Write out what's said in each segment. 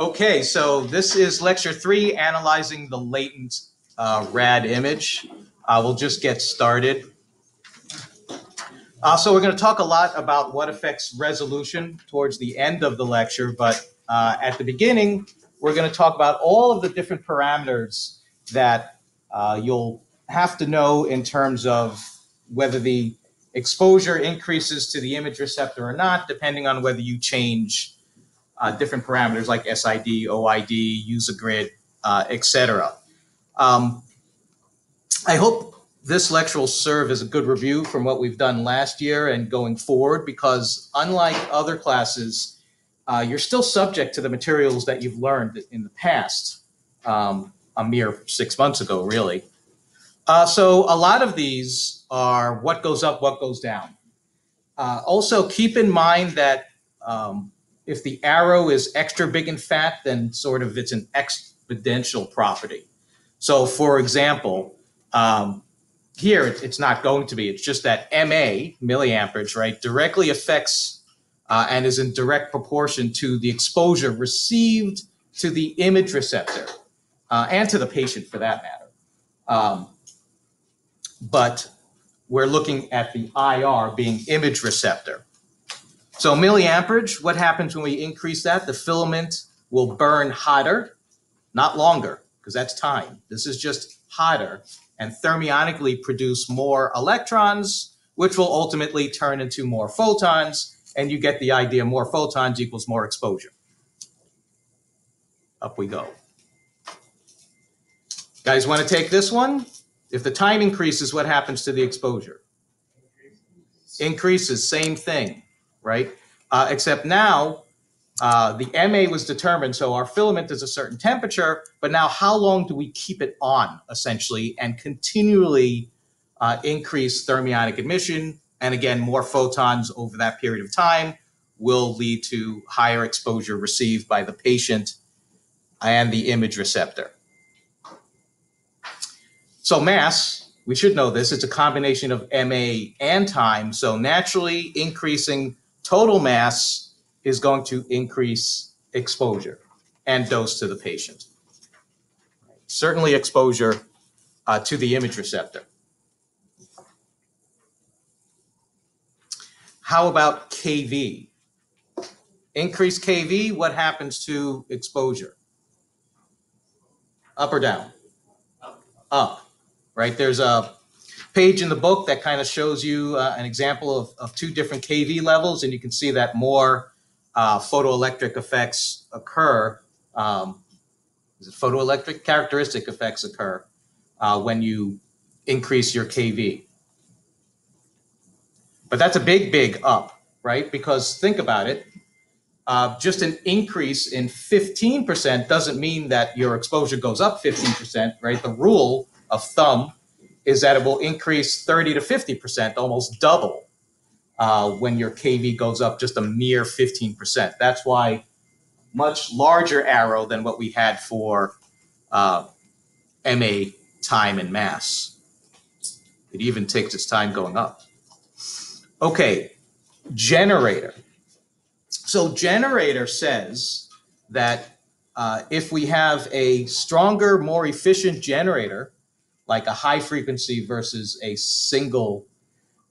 Okay, so this is lecture three, analyzing the latent uh, rad image. Uh, we'll just get started. Uh, so we're going to talk a lot about what affects resolution towards the end of the lecture, but uh, at the beginning, we're going to talk about all of the different parameters that uh, you'll have to know in terms of whether the exposure increases to the image receptor or not, depending on whether you change uh, different parameters like SID, OID, user grid, uh, etc. Um, I hope this lecture will serve as a good review from what we've done last year and going forward, because unlike other classes, uh, you're still subject to the materials that you've learned in the past, um, a mere six months ago, really. Uh, so a lot of these are what goes up, what goes down. Uh, also, keep in mind that um, if the arrow is extra big and fat, then sort of it's an exponential property. So for example, um, here it- it's not going to be, it's just that MA, milliamperage, right, directly affects uh, and is in direct proportion to the exposure received to the image receptor uh, and to the patient for that matter. Um, but we're looking at the IR being image receptor. So milliamperage, what happens when we increase that? The filament will burn hotter, not longer, because that's time. This is just hotter and thermionically produce more electrons, which will ultimately turn into more photons. And you get the idea more photons equals more exposure. Up we go. Guys, want to take this one? If the time increases, what happens to the exposure? Increases, same thing right? Uh, except now uh, the MA was determined, so our filament is a certain temperature, but now how long do we keep it on essentially and continually uh, increase thermionic emission? And again, more photons over that period of time will lead to higher exposure received by the patient and the image receptor. So mass, we should know this, it's a combination of MA and time. So naturally increasing total mass is going to increase exposure and dose to the patient. Certainly exposure uh, to the image receptor. How about KV? Increase KV, what happens to exposure? Up or down? Up, right? There's a page in the book that kind of shows you uh, an example of, of two different KV levels, and you can see that more uh, photoelectric effects occur. Um, photoelectric characteristic effects occur uh, when you increase your KV? But that's a big, big up, right? Because think about it. Uh, just an increase in 15% doesn't mean that your exposure goes up 15%, right? The rule of thumb is that it will increase 30 to 50%, almost double uh, when your KV goes up just a mere 15%. That's why much larger arrow than what we had for uh, MA time and mass. It even takes its time going up. Okay, generator. So generator says that uh, if we have a stronger, more efficient generator, like a high frequency versus a single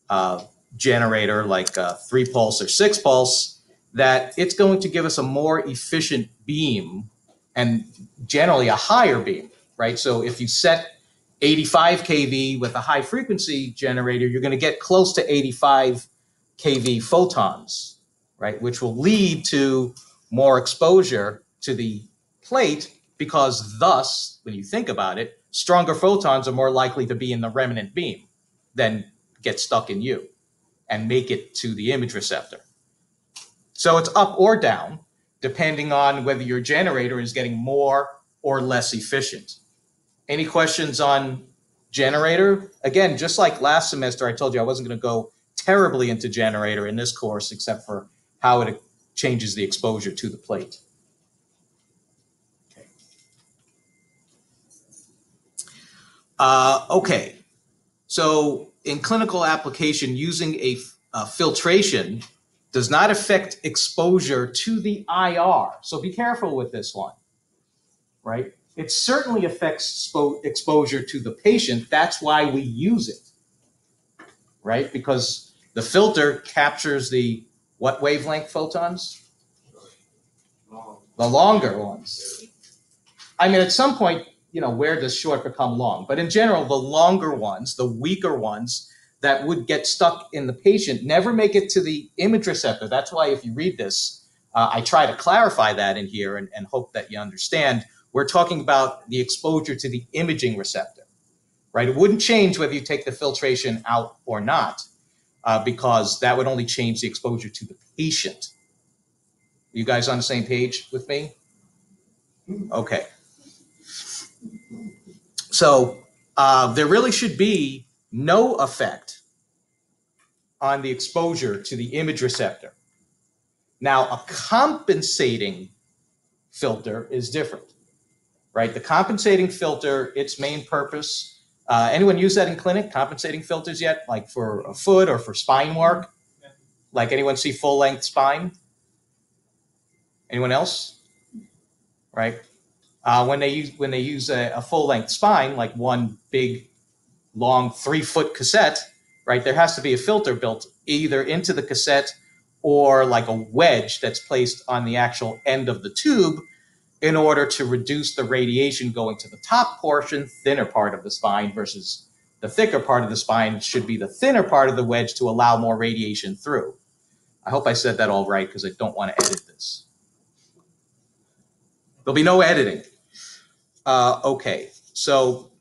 uh, generator, like a three pulse or six pulse, that it's going to give us a more efficient beam and generally a higher beam, right? So if you set 85 kV with a high frequency generator, you're going to get close to 85 kV photons, right? Which will lead to more exposure to the plate because thus, when you think about it, stronger photons are more likely to be in the remnant beam than get stuck in you and make it to the image receptor. So it's up or down, depending on whether your generator is getting more or less efficient. Any questions on generator? Again, just like last semester, I told you I wasn't going to go terribly into generator in this course, except for how it changes the exposure to the plate. Uh, okay, so in clinical application, using a, a filtration does not affect exposure to the IR. So be careful with this one, right? It certainly affects exposure to the patient. That's why we use it, right? Because the filter captures the what wavelength photons? The longer ones. I mean, at some point, you know, where does short become long? But in general, the longer ones, the weaker ones that would get stuck in the patient never make it to the image receptor. That's why if you read this, uh, I try to clarify that in here and, and hope that you understand. We're talking about the exposure to the imaging receptor, right? It wouldn't change whether you take the filtration out or not, uh, because that would only change the exposure to the patient. You guys on the same page with me? Okay. So uh, there really should be no effect on the exposure to the image receptor. Now, a compensating filter is different, right? The compensating filter, its main purpose, uh, anyone use that in clinic, compensating filters yet, like for a foot or for spine work? Like anyone see full length spine? Anyone else? Right? Uh, when they use when they use a, a full length spine, like one big, long three foot cassette, right? There has to be a filter built either into the cassette or like a wedge that's placed on the actual end of the tube in order to reduce the radiation going to the top portion, thinner part of the spine versus the thicker part of the spine should be the thinner part of the wedge to allow more radiation through. I hope I said that all right because I don't want to edit this. There'll be no editing. Uh, okay, so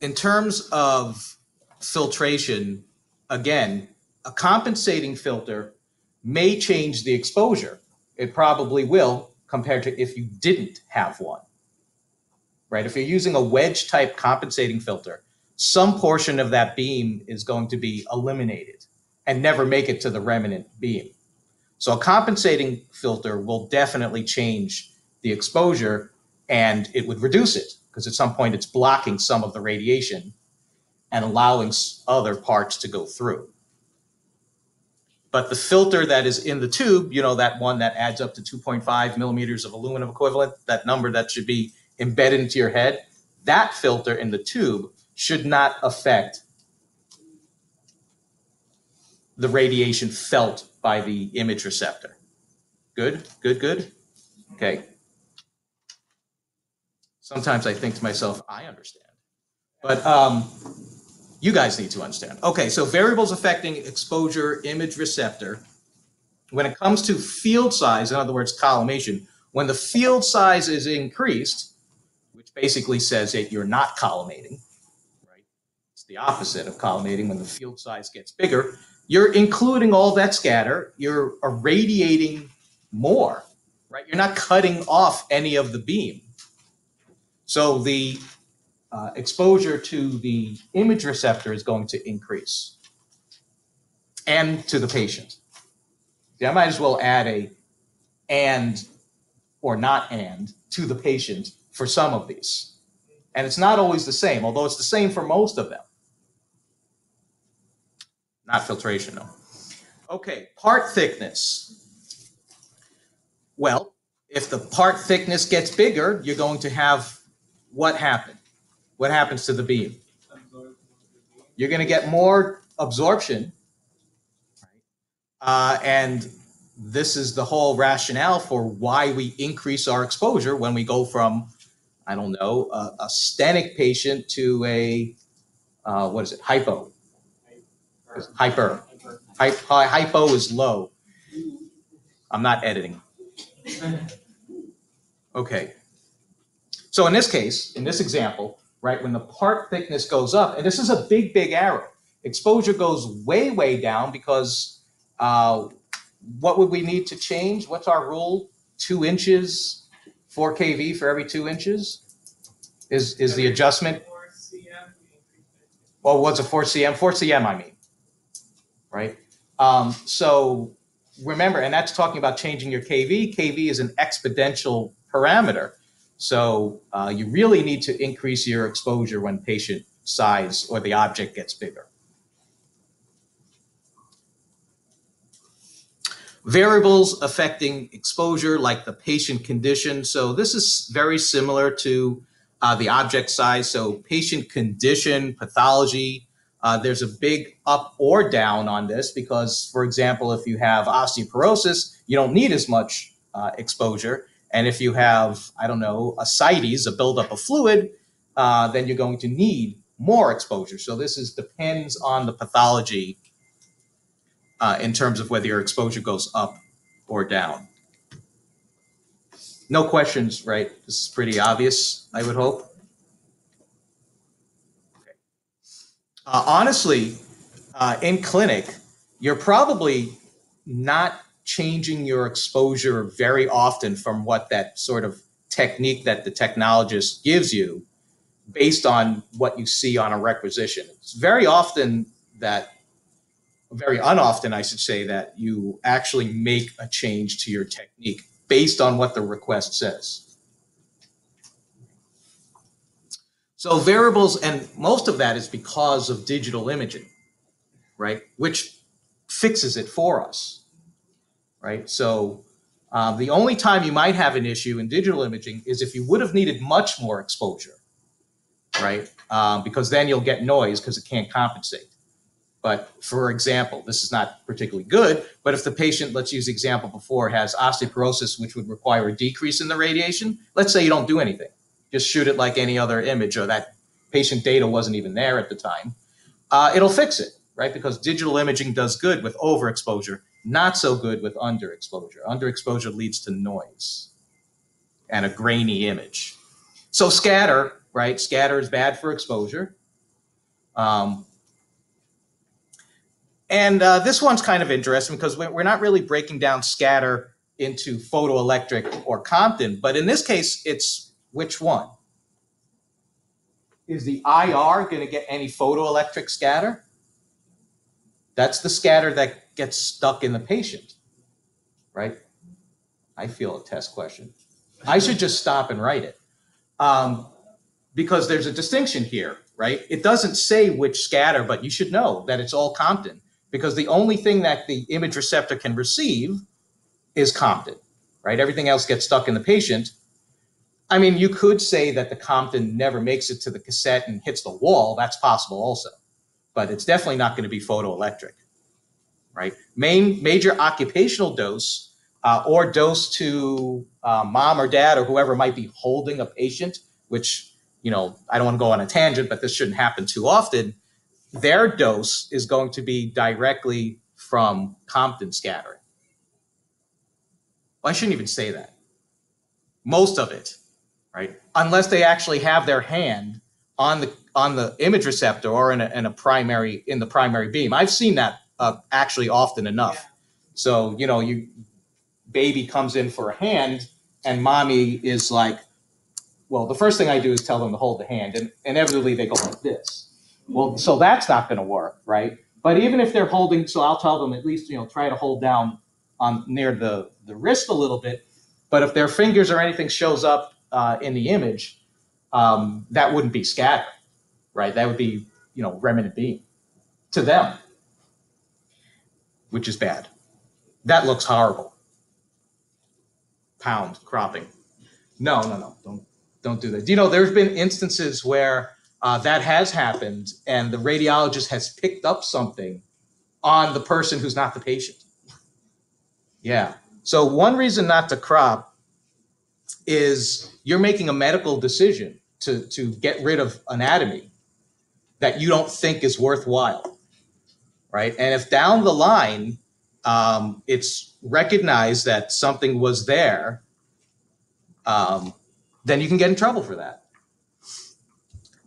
in terms of filtration, again, a compensating filter may change the exposure. It probably will compared to if you didn't have one. Right? If you're using a wedge type compensating filter, some portion of that beam is going to be eliminated and never make it to the remnant beam. So a compensating filter will definitely change the exposure and it would reduce it because at some point it's blocking some of the radiation and allowing other parts to go through. But the filter that is in the tube, you know, that one that adds up to 2.5 millimeters of aluminum equivalent, that number that should be embedded into your head, that filter in the tube should not affect the radiation felt by the image receptor. Good, good, good. Okay. Sometimes I think to myself, I understand. But um, you guys need to understand. Okay, so variables affecting exposure image receptor. When it comes to field size, in other words, collimation, when the field size is increased, which basically says that you're not collimating, right? It's the opposite of collimating when the field size gets bigger you're including all that scatter, you're irradiating more, right? You're not cutting off any of the beam. So the uh, exposure to the image receptor is going to increase and to the patient. See, I might as well add a and or not and to the patient for some of these. And it's not always the same, although it's the same for most of them. Not filtration, no. Okay, part thickness. Well, if the part thickness gets bigger, you're going to have what happen? What happens to the beam? You're going to get more absorption. Uh, and this is the whole rationale for why we increase our exposure when we go from, I don't know, a, a sthenic patient to a, uh, what is it, hypo Hyper. Hy- hypo is low. I'm not editing. Okay. So in this case, in this example, right, when the part thickness goes up, and this is a big, big arrow, exposure goes way, way down because uh, what would we need to change? What's our rule? Two inches, four kV for every two inches is is the adjustment. Well, what's a four cm? Four cm, I mean right? Um, so remember, and that's talking about changing your KV. KV is an exponential parameter. So uh, you really need to increase your exposure when patient size or the object gets bigger. Variables affecting exposure, like the patient condition. So this is very similar to uh, the object size. So patient condition, pathology, uh, there's a big up or down on this because, for example, if you have osteoporosis, you don't need as much uh, exposure. And if you have, I don't know, ascites, a buildup of fluid, uh, then you're going to need more exposure. So this is depends on the pathology uh, in terms of whether your exposure goes up or down. No questions, right? This is pretty obvious, I would hope. Uh, honestly, uh, in clinic, you're probably not changing your exposure very often from what that sort of technique that the technologist gives you based on what you see on a requisition. It's very often that, very unoften, I should say, that you actually make a change to your technique based on what the request says. So variables, and most of that is because of digital imaging, right? Which fixes it for us, right? So um, the only time you might have an issue in digital imaging is if you would have needed much more exposure, right? Um, because then you'll get noise because it can't compensate. But for example, this is not particularly good, but if the patient, let's use the example before, has osteoporosis, which would require a decrease in the radiation, let's say you don't do anything just shoot it like any other image or that patient data wasn't even there at the time, uh, it'll fix it, right? Because digital imaging does good with overexposure, not so good with underexposure. Underexposure leads to noise and a grainy image. So scatter, right? Scatter is bad for exposure. Um, and uh, this one's kind of interesting because we're not really breaking down scatter into photoelectric or Compton, but in this case, it's which one? Is the IR going to get any photoelectric scatter? That's the scatter that gets stuck in the patient, right? I feel a test question. I should just stop and write it. Um, because there's a distinction here, right? It doesn't say which scatter, but you should know that it's all Compton because the only thing that the image receptor can receive is Compton, right? Everything else gets stuck in the patient I mean, you could say that the Compton never makes it to the cassette and hits the wall. That's possible also, but it's definitely not going to be photoelectric, right? Main major occupational dose uh, or dose to uh, mom or dad or whoever might be holding a patient, which you know I don't want to go on a tangent, but this shouldn't happen too often. Their dose is going to be directly from Compton scattering. Well, I shouldn't even say that. Most of it right? Unless they actually have their hand on the on the image receptor or in a, in a primary in the primary beam. I've seen that uh, actually often enough. Yeah. So you know, you baby comes in for a hand, and mommy is like, well, the first thing I do is tell them to hold the hand, and inevitably they go like this. Well, so that's not going to work, right? But even if they're holding, so I'll tell them at least you know try to hold down on near the the wrist a little bit. But if their fingers or anything shows up uh, in the image, um, that wouldn't be scatter, right? That would be, you know, remnant beam to them, which is bad. That looks horrible. Pound cropping. No, no, no, don't don't do that. You know there's been instances where uh, that has happened, and the radiologist has picked up something on the person who's not the patient. Yeah. So one reason not to crop is you're making a medical decision to, to get rid of anatomy that you don't think is worthwhile, right? And if down the line um, it's recognized that something was there, um, then you can get in trouble for that.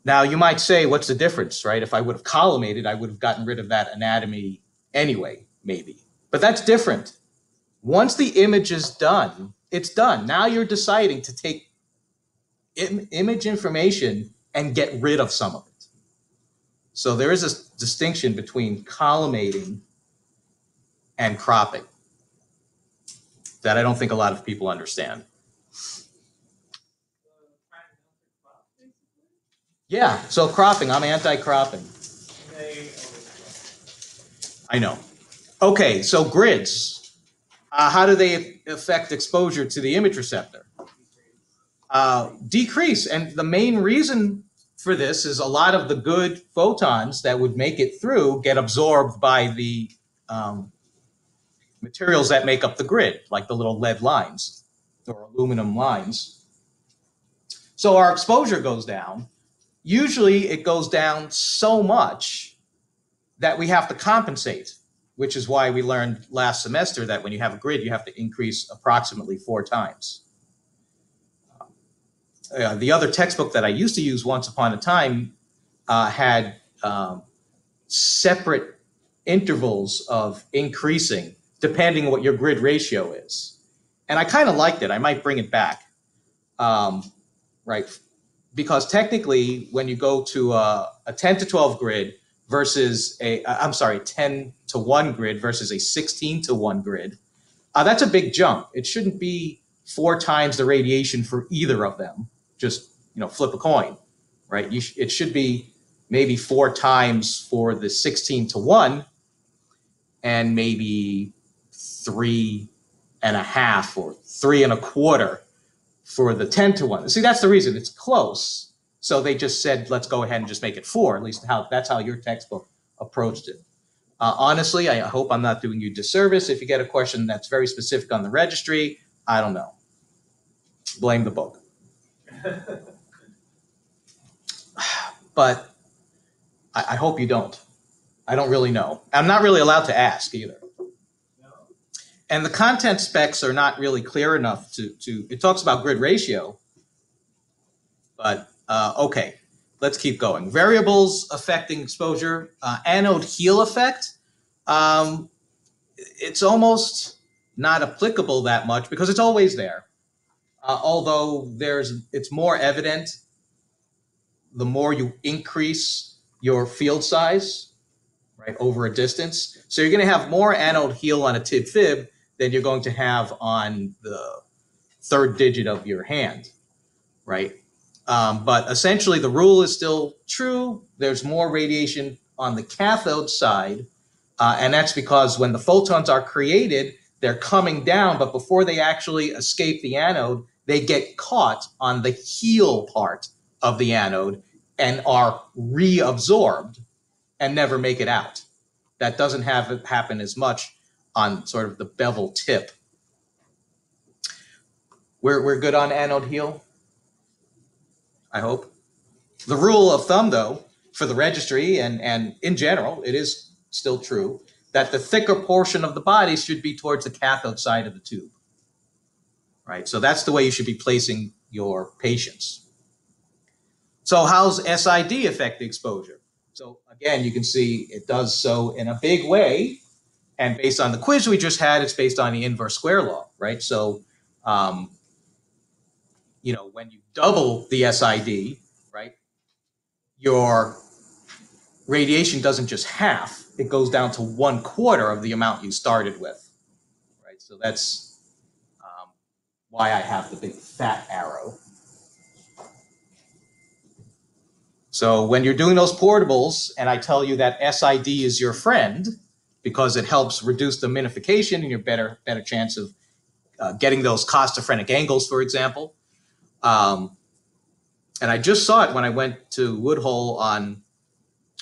Now you might say, what's the difference, right? If I would have collimated, I would have gotten rid of that anatomy anyway, maybe. But that's different. Once the image is done, it's done. Now you're deciding to take Im- image information and get rid of some of it. So there is a distinction between collimating and cropping that I don't think a lot of people understand. Yeah, so cropping, I'm anti-cropping. I know. Okay, so grids. Uh, how do they affect exposure to the image receptor? Uh, decrease. And the main reason for this is a lot of the good photons that would make it through get absorbed by the um, materials that make up the grid, like the little lead lines or aluminum lines. So our exposure goes down. Usually it goes down so much that we have to compensate, which is why we learned last semester that when you have a grid, you have to increase approximately four times. Uh, the other textbook that I used to use once upon a time uh, had um, separate intervals of increasing depending on what your grid ratio is. And I kind of liked it. I might bring it back. Um, right? Because technically, when you go to a, a 10 to 12 grid versus a, I'm sorry, 10 to 1 grid versus a 16 to 1 grid, uh, that's a big jump. It shouldn't be four times the radiation for either of them. Just, you know, flip a coin, right? Sh- it should be maybe four times for the 16 to 1 and maybe three and a half or three and a quarter for the 10 to 1. See, that's the reason it's close. So they just said, let's go ahead and just make it four. At least how that's how your textbook approached it. Uh, honestly, I hope I'm not doing you disservice. If you get a question that's very specific on the registry, I don't know. Blame the book. But I, I hope you don't. I don't really know. I'm not really allowed to ask either and the content specs are not really clear enough to, to it talks about grid ratio, but uh, okay, let's keep going. Variables affecting exposure, uh, anode heel effect. Um, it's almost not applicable that much because it's always there. Uh, although there's, it's more evident the more you increase your field size, right, over a distance. So you're going to have more anode heel on a tib fib than you're going to have on the third digit of your hand, right? Um, but essentially, the rule is still true. There's more radiation on the cathode side, uh, and that's because when the photons are created, they're coming down, but before they actually escape the anode, they get caught on the heel part of the anode and are reabsorbed and never make it out. That doesn't have it happen as much on sort of the bevel tip. We're, we're good on anode heel, I hope. The rule of thumb, though, for the registry and, and in general, it is still true that the thicker portion of the body should be towards the cathode side of the tube. Right? So that's the way you should be placing your patients. So how's SID affect the exposure? So again, you can see it does so in a big way and based on the quiz we just had, it's based on the inverse square law, right? So, um, you know, when you double the SID, right, your radiation doesn't just half, it goes down to one quarter of the amount you started with, right? So that's why I have the big fat arrow. So when you're doing those portables and I tell you that SID is your friend, because it helps reduce the minification and your better better chance of uh, getting those costophrenic angles, for example. Um, and I just saw it when I went to Woodhull on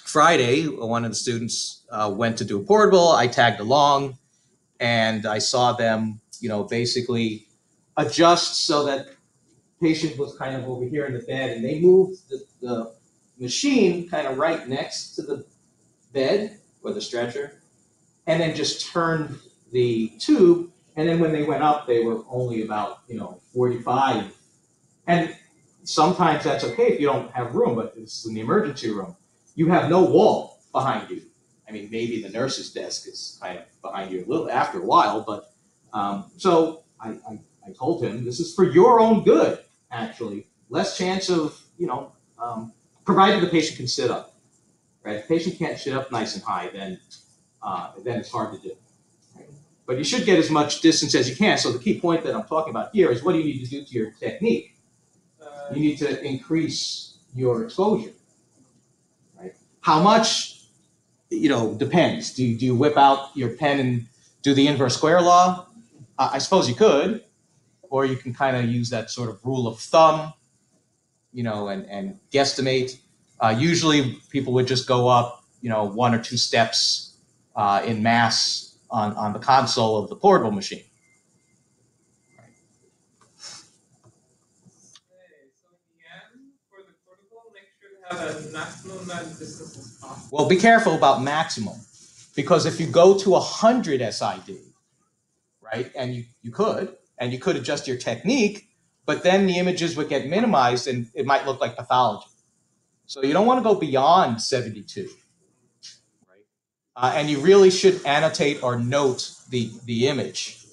Friday. One of the students uh, went to do a portable. I tagged along, and I saw them, you know, basically adjust so that patient was kind of over here in the bed, and they moved the, the machine kind of right next to the bed or the stretcher and then just turned the tube. And then when they went up, they were only about, you know, 45. And sometimes that's okay if you don't have room, but it's in the emergency room. You have no wall behind you. I mean, maybe the nurse's desk is kind of behind you a little after a while, but um, so I, I, I, told him this is for your own good, actually. Less chance of, you know, um, provided the patient can sit up. Right? If the patient can't sit up nice and high, then uh, then it's hard to do. But you should get as much distance as you can. So the key point that I'm talking about here is what do you need to do to your technique? Uh, you need to increase your exposure. Right? How much, you know, depends. Do you, do you whip out your pen and do the inverse square law? I suppose you could, or you can kind of use that sort of rule of thumb, you know, and, and guesstimate. Uh, usually people would just go up, you know, one or two steps uh, in mass on, on the console of the portable machine. Well, be careful about maximum, because if you go to 100 SID, right, and you, you could, and you could adjust your technique, but then the images would get minimized and it might look like pathology. So you don't want to go beyond 72, right? Uh, and you really should annotate or note the, the image.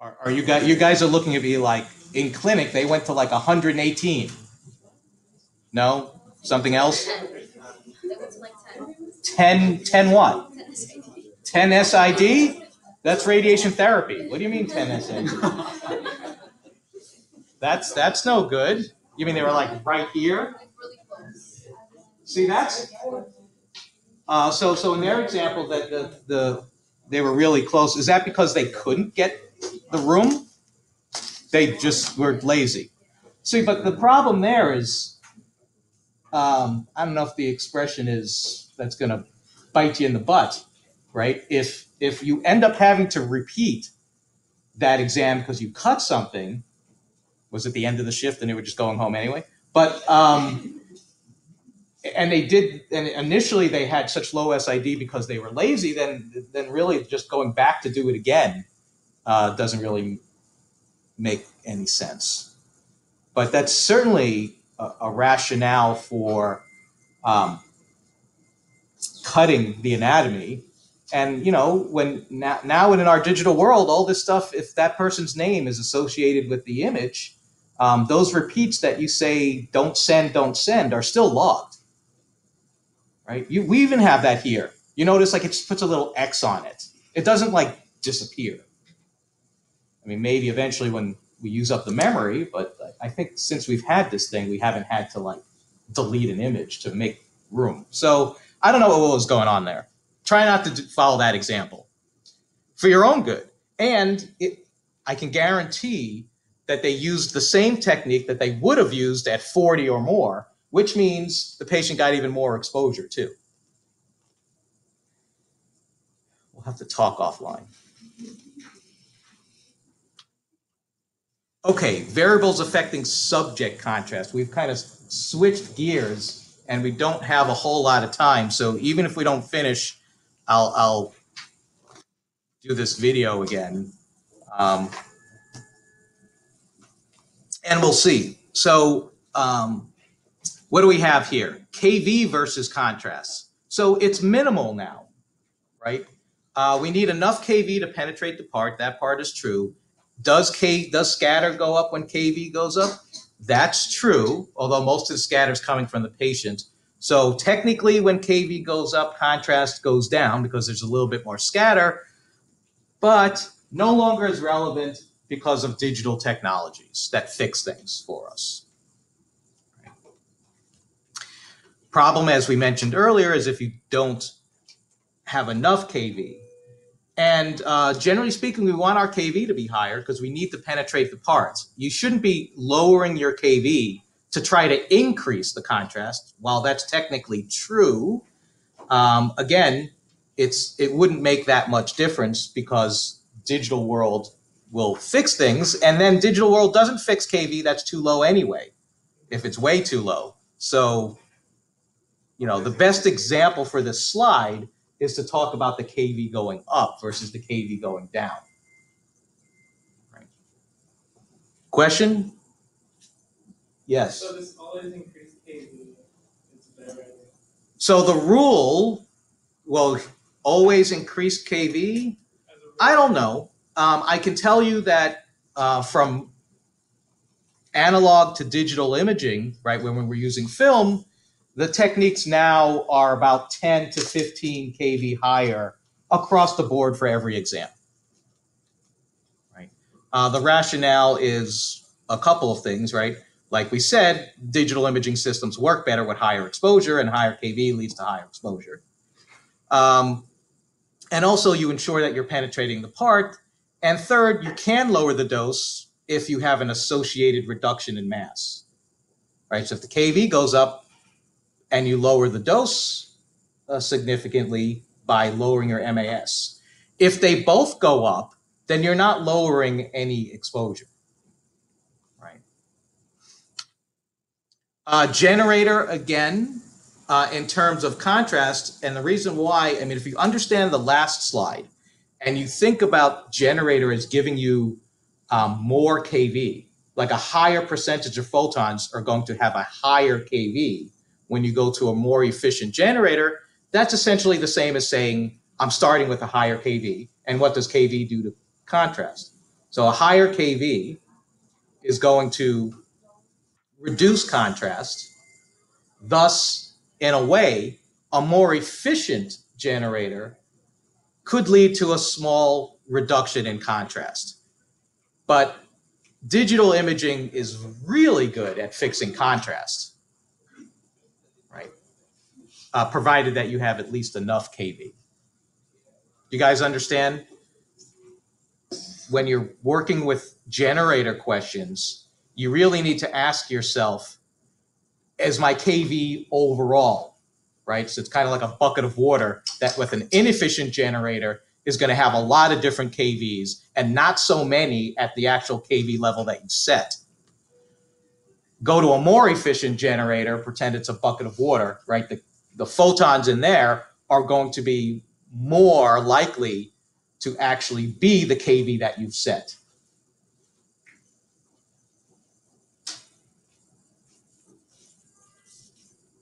Are, are you guys, you guys are looking at me like, in clinic, they went to like 118. No? Something else? It was like ten. 10, 10 what? 10 SID? That's radiation therapy. What do you mean 10 SID? That's that's no good. You mean they were like right here? Like really close. See, that's uh, so. So in their example, that the the they were really close. Is that because they couldn't get the room? They just were lazy. See, but the problem there is, um, I don't know if the expression is that's going to bite you in the butt, right? If if you end up having to repeat that exam because you cut something, was at the end of the shift and they were just going home anyway. But um, and they did and initially they had such low sid because they were lazy then then really just going back to do it again uh, doesn't really make any sense but that's certainly a, a rationale for um, cutting the anatomy and you know when now, now in our digital world all this stuff if that person's name is associated with the image um, those repeats that you say don't send don't send are still logged right? You, we even have that here. You notice like it just puts a little X on it. It doesn't like disappear. I mean, maybe eventually when we use up the memory, but I think since we've had this thing, we haven't had to like delete an image to make room. So I don't know what was going on there. Try not to follow that example for your own good. And it, I can guarantee that they used the same technique that they would have used at 40 or more which means the patient got even more exposure too. We'll have to talk offline. Okay, variables affecting subject contrast. We've kind of switched gears and we don't have a whole lot of time. So even if we don't finish, I'll, I'll do this video again. Um, and we'll see. So um, what do we have here? KV versus contrast. So it's minimal now, right? Uh, we need enough KV to penetrate the part. That part is true. Does K does scatter go up when KV goes up? That's true, although most of the scatter is coming from the patient. So technically, when KV goes up, contrast goes down because there's a little bit more scatter, but no longer is relevant because of digital technologies that fix things for us. Problem, as we mentioned earlier, is if you don't have enough KV. And uh, generally speaking, we want our KV to be higher because we need to penetrate the parts. You shouldn't be lowering your KV to try to increase the contrast. While that's technically true, um, again, it's it wouldn't make that much difference because digital world will fix things, and then digital world doesn't fix KV that's too low anyway, if it's way too low. So you know, the best example for this slide is to talk about the KV going up versus the KV going down. Right. Question? Yes. So this always increase KV. It's better. So the rule will always increase KV. I don't know. Um, I can tell you that uh, from analog to digital imaging, right, when we were using film, the techniques now are about 10 to 15 kV higher across the board for every exam. Right. Uh, the rationale is a couple of things, right? Like we said, digital imaging systems work better with higher exposure, and higher kV leads to higher exposure. Um, And also you ensure that you're penetrating the part. And third, you can lower the dose if you have an associated reduction in mass. Right? So if the KV goes up and you lower the dose uh, significantly by lowering your MAS. If they both go up, then you're not lowering any exposure. Right? Uh, generator, again, uh, in terms of contrast, and the reason why, I mean, if you understand the last slide and you think about generator as giving you um, more KV, like a higher percentage of photons are going to have a higher KV when you go to a more efficient generator, that's essentially the same as saying, I'm starting with a higher KV. And what does KV do to contrast? So a higher KV is going to reduce contrast. Thus, in a way, a more efficient generator could lead to a small reduction in contrast. But digital imaging is really good at fixing contrast, right? Uh, provided that you have at least enough KV. You guys understand? When you're working with generator questions, you really need to ask yourself, is my KV overall, right? So it's kind of like a bucket of water that with an inefficient generator is going to have a lot of different KVs and not so many at the actual KV level that you set. Go to a more efficient generator, pretend it's a bucket of water, right? The, the photons in there are going to be more likely to actually be the KV that you've set.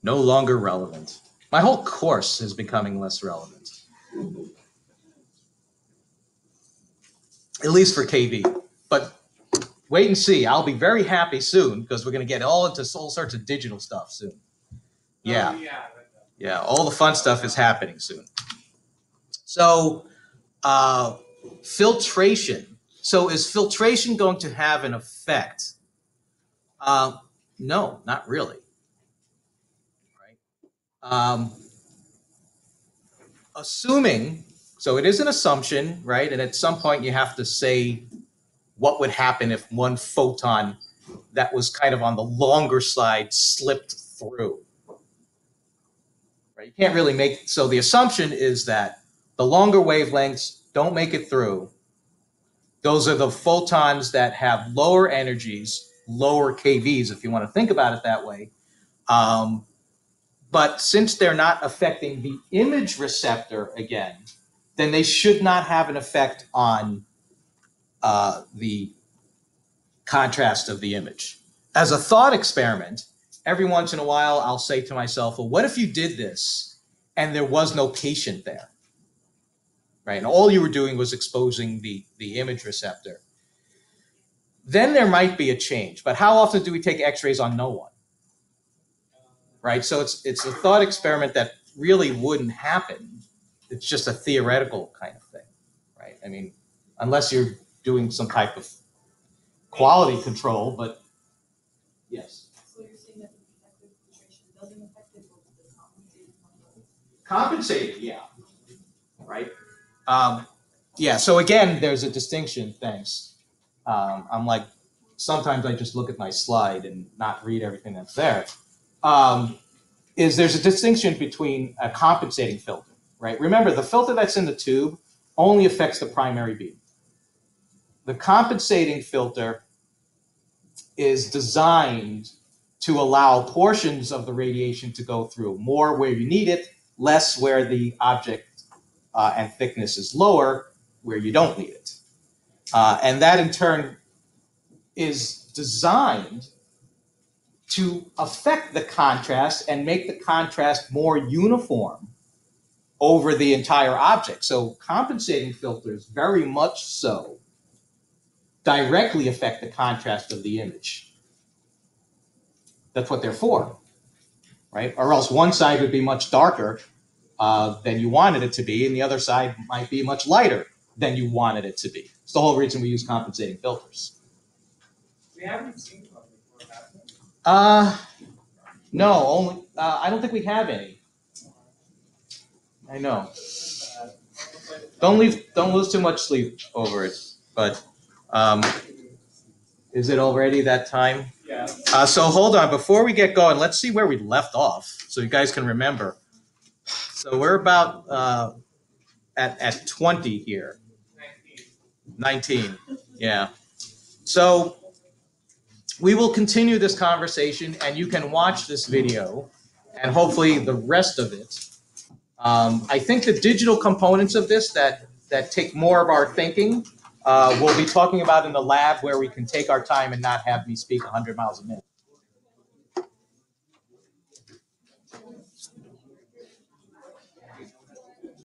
No longer relevant. My whole course is becoming less relevant. At least for KV. But wait and see. I'll be very happy soon because we're going to get all into all sorts of digital stuff soon. Yeah. Oh, yeah. Yeah, all the fun stuff is happening soon. So, uh, filtration. So, is filtration going to have an effect? Uh, no, not really. Um, assuming, so it is an assumption, right? And at some point, you have to say what would happen if one photon that was kind of on the longer side slipped through. Right? You can't really make so the assumption is that the longer wavelengths don't make it through. Those are the photons that have lower energies, lower KVs, if you want to think about it that way. Um, but since they're not affecting the image receptor again, then they should not have an effect on uh, the contrast of the image. As a thought experiment, every once in a while I'll say to myself, well, what if you did this and there was no patient there? Right? And all you were doing was exposing the, the image receptor. Then there might be a change. But how often do we take x-rays on no one? Right? So it's it's a thought experiment that really wouldn't happen. It's just a theoretical kind of thing. Right? I mean, unless you're doing some type of quality control, but yes. So you're saying that the effective doesn't affect it, but the compensated? Compensated, yeah. Right? Um, yeah, so again, there's a distinction, thanks. Um, I'm like, sometimes I just look at my slide and not read everything that's there. Um, is there's a distinction between a compensating filter, right? Remember, the filter that's in the tube only affects the primary beam. The compensating filter is designed to allow portions of the radiation to go through, more where you need it, less where the object uh, and thickness is lower, where you don't need it. Uh, and that in turn is designed to affect the contrast and make the contrast more uniform over the entire object. So compensating filters very much so directly affect the contrast of the image. That's what they're for, right? Or else one side would be much darker uh, than you wanted it to be, and the other side might be much lighter than you wanted it to be. It's the whole reason we use compensating filters. We haven't seen one before, we? Uh, no, only uh, I don't think we have any. I know. Don't leave, don't lose too much sleep over it, but, um, is it already that time? Yeah. Uh, so hold on, before we get going, let's see where we left off, so you guys can remember. So we're about, uh, at, at twenty here, nineteen, yeah. So we will continue this conversation and you can watch this video and hopefully the rest of it. Um, I think the digital components of this that, that take more of our thinking, uh, we'll be talking about in the lab where we can take our time and not have me speak hundred miles a minute.